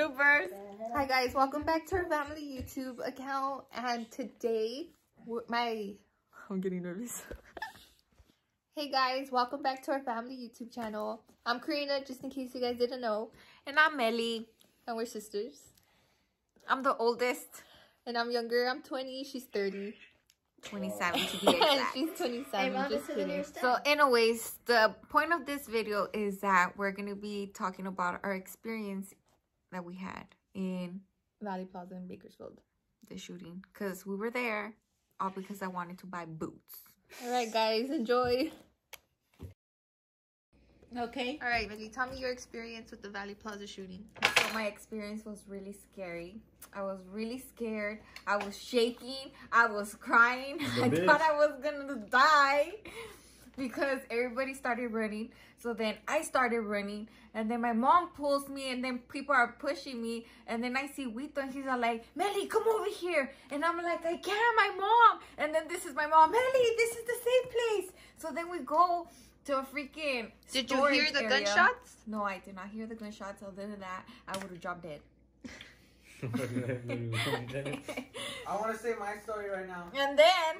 bloopers. Hi guys, welcome back to our family YouTube account. And today, my I'm getting nervous. hey guys, welcome back to our family YouTube channel. I'm Karina, just in case you guys didn't know, and I'm Melly, and we're sisters. I'm the oldest, and I'm younger. I'm 20. She's 30. 27 to be exact. She's 27. just. So, anyways, the point of this video is that we're going to be talking about our experience that we had in Valley Plaza in Bakersfield. The shooting. Because we were there all because I wanted to buy boots. All right, guys, enjoy. Okay. All right, Millie, tell me your experience with the Valley Plaza shooting. So my experience was really scary. I was really scared. I was shaking. I was crying. I thought I was gonna die because everybody started running. So then I started running and then my mom pulls me and then people are pushing me and then I see Wito and he's all like, Melly, come over here. And I'm like, I can't, my mom. And then this is my mom, Melly, this is the same place. So then we go to a freaking Did you hear the area. gunshots? No, I did not hear the gunshots. Other than that, I would have dropped dead. I want to say my story right now. And then,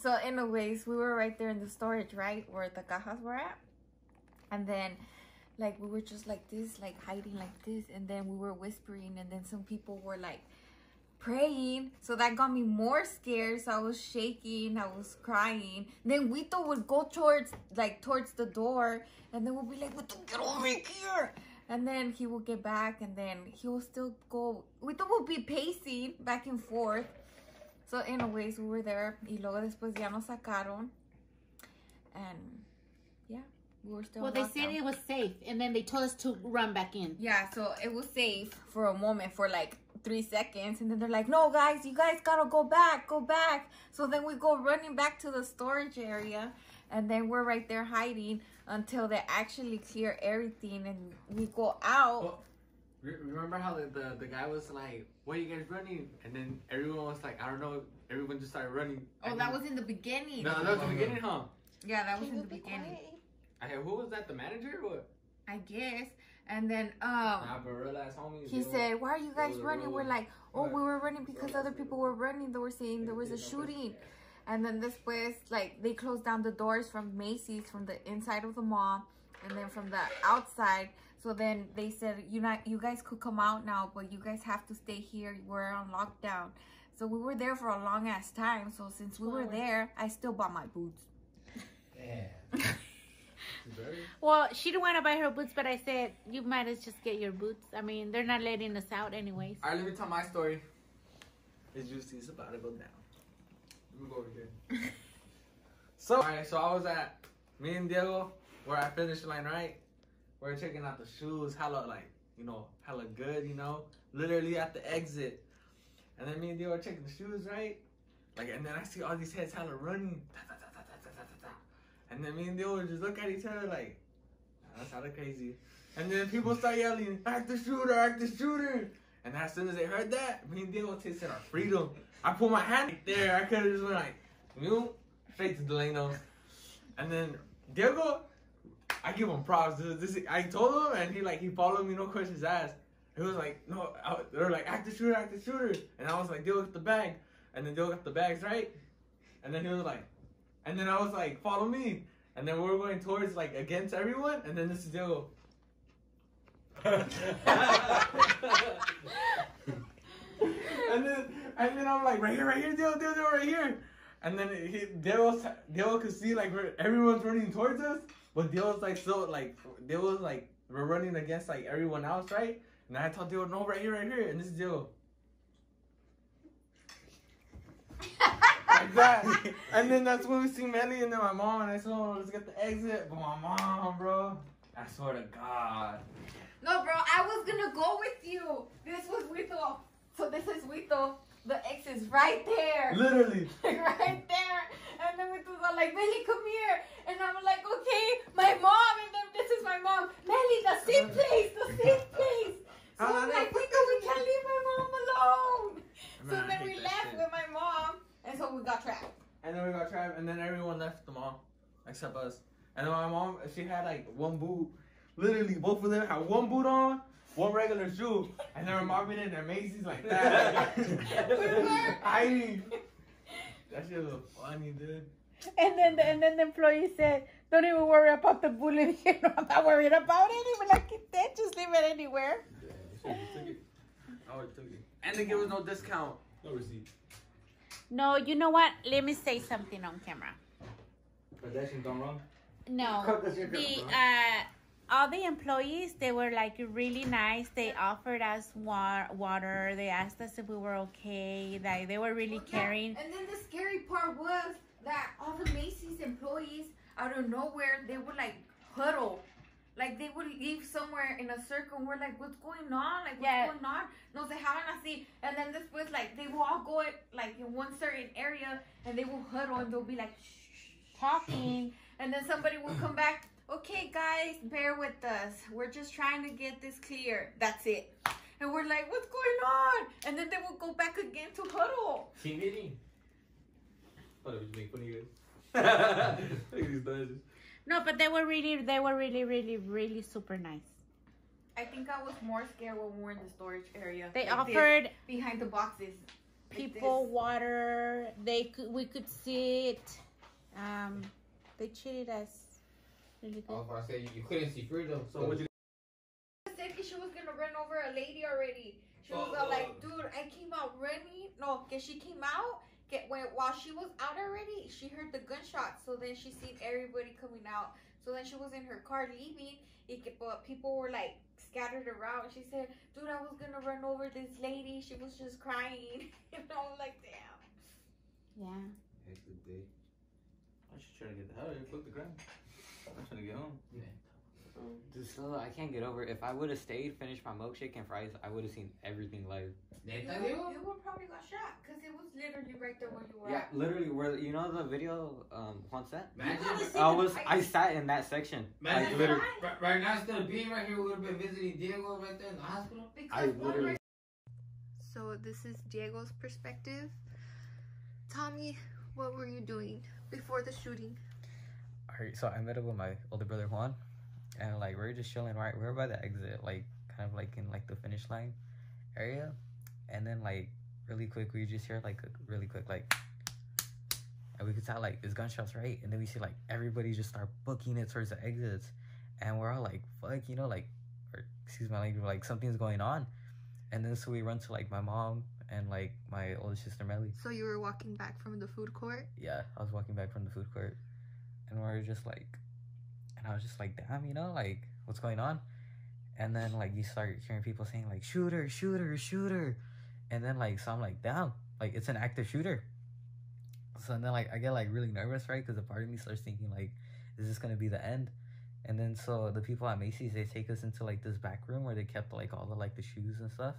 so anyways, we were right there in the storage, right? Where the cajas were at. And then, like, we were just like this, like hiding like this. And then we were whispering. And then some people were like, praying. So that got me more scared. So I was shaking. I was crying. Then Wito would go towards like towards the door. And then we'll be like, Wito, get over here. And then he will get back and then he will still go. Wito will be pacing back and forth. So anyways, we were there. Y luego después ya nos sacaron. And yeah. We were still well, they said it was safe, and then they told us to run back in. Yeah, so it was safe for a moment, for like three seconds and then they're like no guys you guys gotta go back go back so then we go running back to the storage area and then we're right there hiding until they actually clear everything and we go out well, remember how the, the, the guy was like why are you guys running? And then everyone was like i don't know. Everyone just started running. Oh that was in the beginning. No that was the beginning huh? Yeah that was in the beginning. I, who was that the manager or I guess. And then um nah, ass homies, he said, Why are you guys running? We're like, Oh, we were running because other people were running. They were saying there was a shooting. And then this place, like they closed down the doors from Macy's from the inside of the mall and then from the outside. So then they said, you not you guys could come out now, but you guys have to stay here. We're on lockdown. So we were there for a long ass time. So since we were there, I still bought my boots. Yeah. Well, she didn't want to buy her boots, but I said, you might as just get your boots. I mean, they're not letting us out anyways. All right, let me tell my story. It's juicy. It's about to go down. Let me go over here. so, all right, so I was at, me and Diego, where I finished line, right? We're checking out the shoes, hella, like, you know, hella good, you know? Literally at the exit. And then me and Diego are checking the shoes, right? Like, and then I see all these heads hella running. And then me and Diego just look at each other like, that's of crazy. And then people start yelling, act the shooter, act the shooter. And as soon as they heard that, me and Diego tasted our freedom. I put my hand there. I could have just went like, you straight to Delano. And then Diego, I give him props. This, this, I told him, and he like he followed me, no questions asked. He was like, no, they were like, act the shooter, act the shooter. And I was like, deal with the bag. And then deal with the bags, right? And then he was like, and then I was like, follow me. And then we were going towards like against everyone. And then this is Diego. and then and then I'm like right here, right here, Diego, Diego, Diego, right here. And then he, Diego, Diego could see like everyone's running towards us, but they was like so like they was like we're running against like everyone else, right? And I told Diego, no, right here, right here, and this is Diego. like that. and then that's when we see Melly and then my mom and I said, oh, let's get the exit. But my mom, bro, I swear to God. No, bro, I was gonna go with you. This was Wito. So this is Wito. The X is right there. Literally. right there. And then Wito's all like, Melly, come here. And I'm like, okay, my mom. And then this is my mom. Melly, the same uh-huh. place, the same place. So I'm uh-huh. like, Wito, we can't leave my mom alone. so then we left with my mom. And so we got trapped. And then we got trapped, and then everyone left the mall, except us. And then my mom, she had like one boot. literally both of them had one boot on, one regular shoe, and they were mopping in their Macy's like that. I that shit was funny, dude. And then and then the employee said, "Don't even worry about the bullet. You know, I'm not worried about it. Even like it dead, just leave it anywhere." Yeah, took it. I would took it, and they give us no discount, no receipt. No, you know what? Let me say something on camera. Kardashian done wrong. No, the uh, all the employees they were like really nice. They offered us wa- water. They asked us if we were okay. Like they were really caring. And then the scary part was that all the Macy's employees, out of nowhere, they would like huddle. Like they would leave somewhere in a circle. And we're like, what's going on? Like what's Yeah. going on? No se dejaban así. And then this was like they will all go like in one certain area and they will huddle and they'll be like shh, talking. and then somebody will come back. Okay, guys, bear with us. We're just trying to get this clear. That's it. And we're like, what's going on? And then they will go back again to huddle. Team meeting. Oh, did you make fun of you guys? Look at these dodges. No, but they were really, they were really, really, really super nice. I think I was more scared when we were in the storage area. They Like this, offered behind the boxes. People this. water. They could, we could sit. Um, they treated us really oh, I good. was about to say, you couldn't see freedom. So what you? said que she was gonna run over a lady already. She was Oh, all oh. like, uh, uh. dude, I came out running. No, que she came out. Get when while she was out already, she heard the gunshots. So then she seen everybody coming out. So then she was in her car leaving. y But people were like scattered around. She said, dude, I was gonna run over this lady. She was just crying. you know, like damn. Yeah. Hectic day. I should try to get the hell out of here. Fuck the crime. I'm trying to get home. Dude, still, I can't get over. If I would have stayed, finished my milkshake and fries, I would have seen everything live. You, Neta, you, would probably got shot because it was literally right there where you were. Yeah, at. literally, where you know the video um Juan sent. Imagine, I was, I sat in that section. Like literally, right, right now instead of being right here, we would have been visiting Diego right there in the hospital. Because I literally. So this is Diego's perspective. Tommy, what were you doing before the shooting? So I met up with my older brother Juan, and like we are just chilling. Right, we are by the exit, like kind of like in like the finish line area, and then like really quick, we just hear like a really quick like, and we could tell like it's gunshots, right? And then we see like everybody just start booking it towards the exits, and we're all like, fuck, you know, like, or excuse my language, like something's going on, and then so we run to like my mom and like my older sister Melly. So you were walking back from the food court? Yeah, I was walking back from the food court, were just like, and I was just like, damn, you know, like what's going on? And then like you start hearing people saying like shooter, shooter, shooter, and then like so I'm like, damn, like it's an active shooter. So and then like I get like really nervous, right? Because a part of me starts thinking like, is this gonna be the end? And then so the people at Macy's they take us into like this back room where they kept like all the like the shoes and stuff,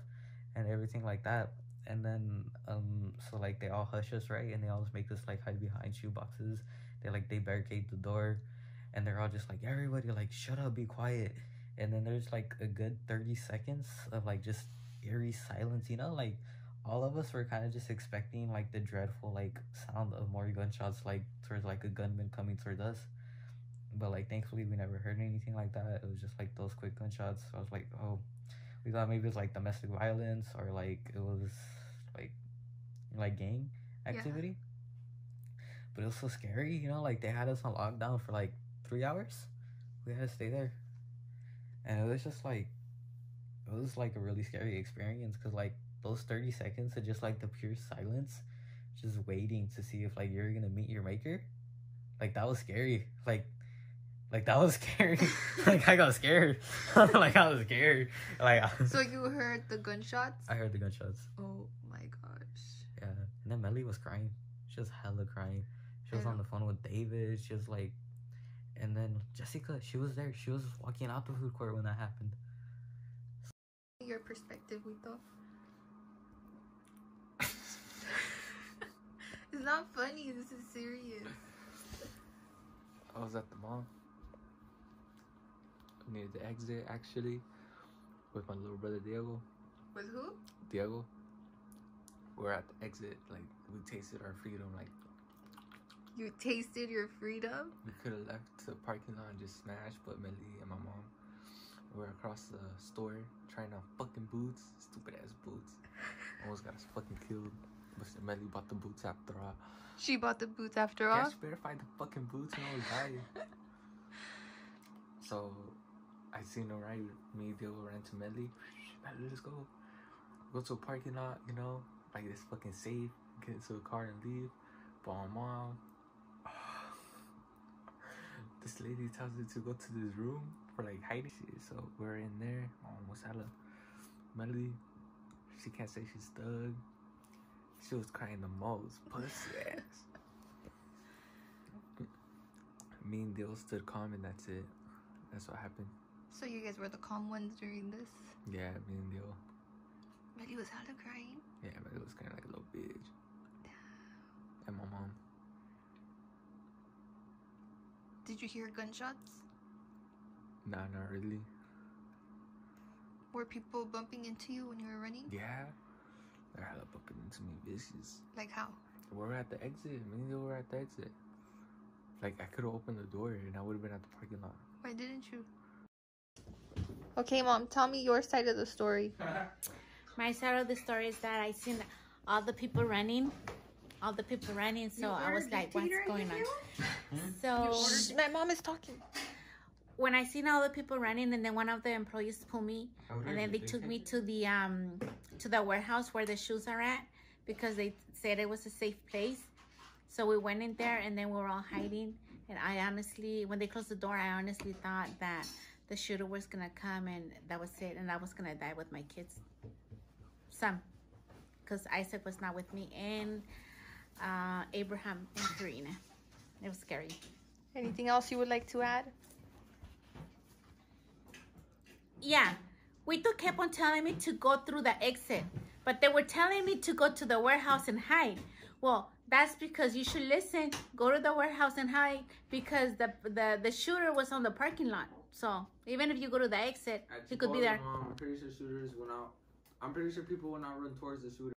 and everything like that. And then um so like they all hush us right, and they all just make us like hide behind shoe boxes. They like they barricade the door, and they're all just like everybody like shut up, be quiet. And then there's like a good thirty seconds of like just eerie silence, you know, like all of us were kind of just expecting like the dreadful like sound of more gunshots like towards like a gunman coming towards us. But like thankfully we never heard anything like that. It was just like those quick gunshots. So i was like oh. We thought maybe it was like domestic violence or like it was like like gang Yeah. But it was so scary you know like they had us on lockdown for like three hours. We had to stay there. And it was just like it was like a really scary experience because like those 30 seconds of just like the pure silence just waiting to see if like you're gonna meet your maker like that was scary. Like like that was scary. Like i got scared. Like i was scared. Like So you heard the gunshots? i heard the gunshots. Oh my gosh. yeah. And then melly was crying. She was hella crying she was on the phone with david she was like and then jessica she was there she was walking out the food court when that happened Your perspective, Wito. it's not funny, this is serious. I was at the mall near the exit actually with my little brother Diego. With who? Diego. We're at the exit, like we tasted our freedom. Like You tasted your freedom? we could have left the parking lot and just smashed, but Melly and my mom we're across the store trying on fucking boots. Stupid ass boots. Almost got us fucking killed. But Melly bought the boots after all. She bought the boots after all. Cash verified the fucking boots and I was dying. so I seen her right. Me Diego ran to Melly. Melly, let's go. Go to a parking lot, you know, like it's fucking safe. Get into a car and leave. But my mom, this lady tells her to go to this room for like hiding shit. So we're in there. Almost hella. Melly, she can't say she's thug. She was crying the most. Pussy ass. Me and Dill stood calm and that's it. That's what happened. So you guys were the calm ones during this. Yeah, me and Dill. Betty was hella crying. Yeah, it was kind of like a little bitch. And my mom. Did you hear gunshots? Nah, not really. Were people bumping into you when you were running? Yeah. They're hella bumping into me vicious. Like how? We're at the exit. Me and Dill were at the exit. Like, I could have opened the door and I would have been at the parking lot. Why didn't you? Okay, mom, tell me your side of the story. My side of the story is that I seen all the people running, all the people running. So I was like, what's going on? So Shh, my mom is talking. when I seen all the people running, and then one of the employees pulled me, and then they took me to the um to the warehouse where the shoes are at because they said it was a safe place. So we went in there, and then we were all hiding. And I honestly, when they closed the door, I honestly thought that the shooter was gonna come, and that was it, and I was gonna die with my kids. Some, because Isaac was not with me, and uh, Abraham and Karina. It was scary. Anything else you would like to add? Yeah, Wito kept on telling me to go through the exit, but they were telling me to go to the warehouse and hide. Well, that's because you should listen. Go to the warehouse and hide because the the, the shooter was on the parking lot. So even if you go to the exit, he could be there. I'm pretty sure shooters went out. I'm pretty sure people will not run towards the shooter.